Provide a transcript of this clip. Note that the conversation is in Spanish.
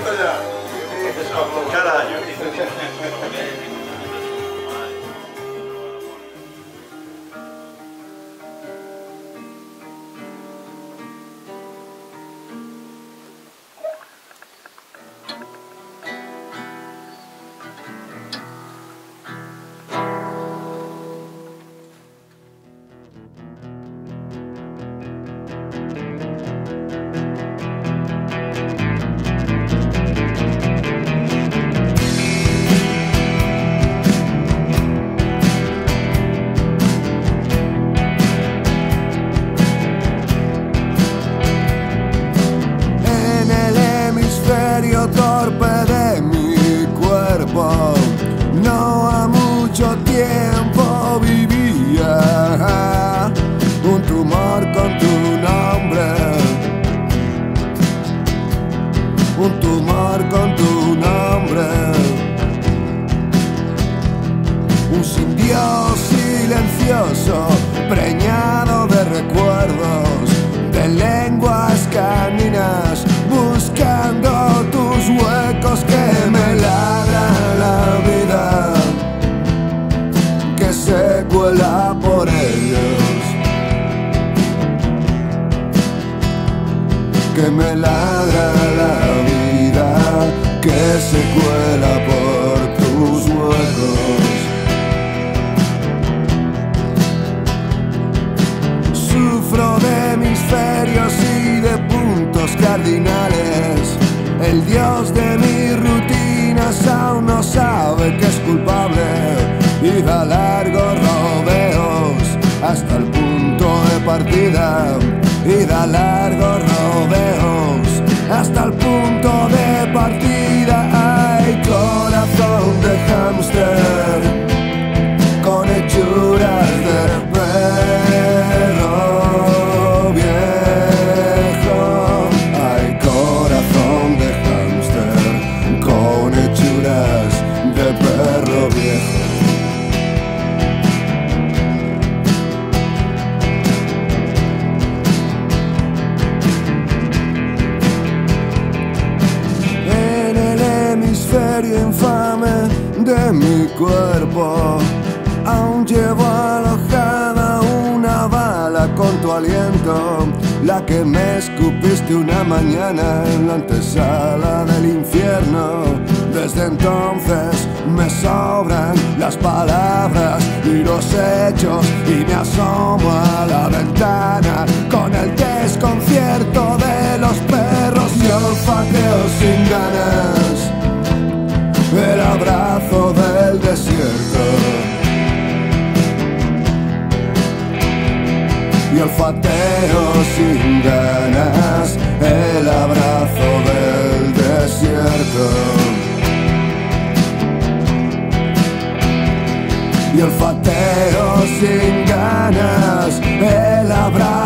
ったじゃん。キャラ。Tumor con tu nombre, un sin Dios silencioso, preñado de recuerdos, de lenguas caninas, buscando tus huecos que me ladran la vida, que se cuela por ellos, que me ladra se cuela por tus huecos. Sufro de hemisferios y de puntos cardinales. El dios de mis rutinas aún no sabe que es culpable y da largos rodeos hasta el punto de partida. Y da largos rodeos hasta el punto partida. Hay mi cuerpo. Aún llevo alojada una bala con tu aliento, la que me escupiste una mañana en la antesala del infierno. Desde entonces me sobran las palabras y los hechos y me asomo a la ventana abrazo del desierto. Y olfateo sin ganas el abrazo del desierto. Y olfateo sin ganas el abrazo.